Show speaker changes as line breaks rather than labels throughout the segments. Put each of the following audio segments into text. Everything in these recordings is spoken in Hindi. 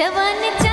जवन च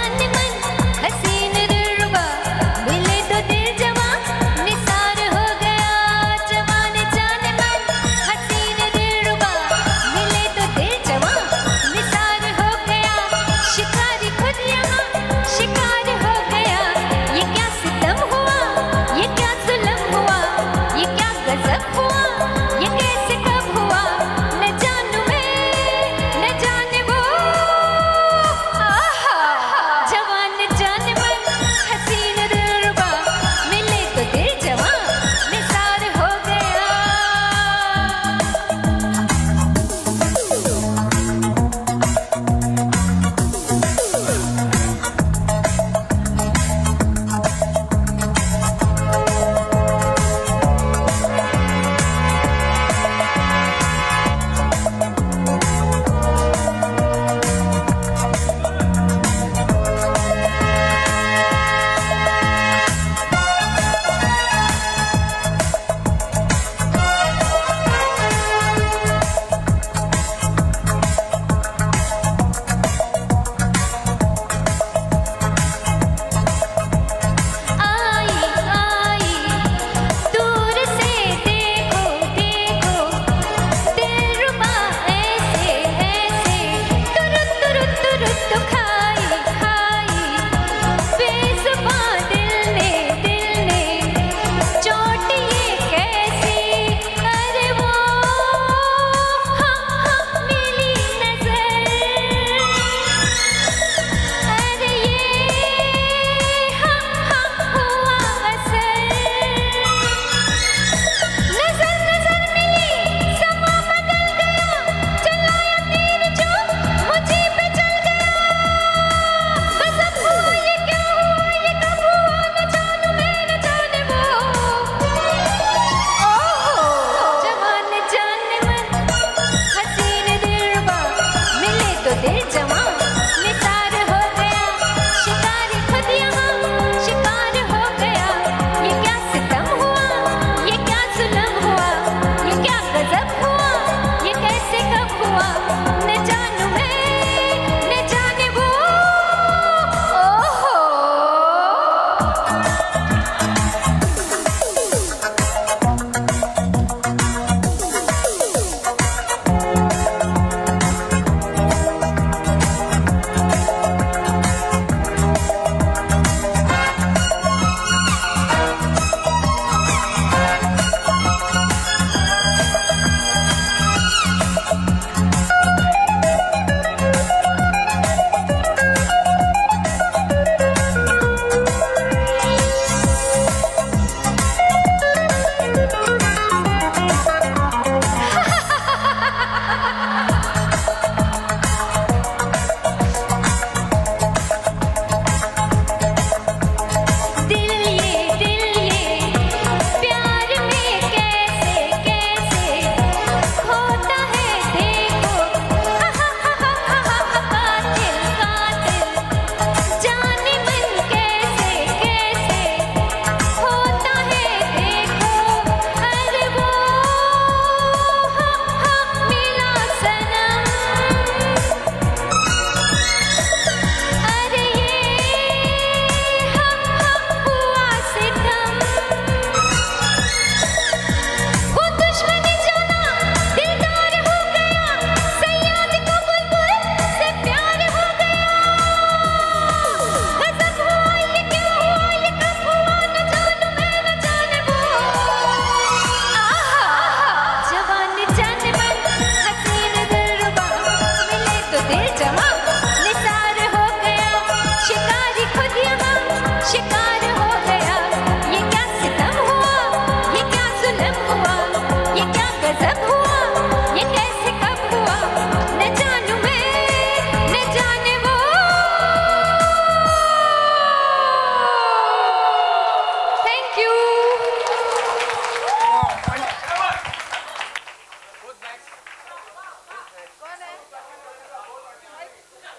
तो देर जमा।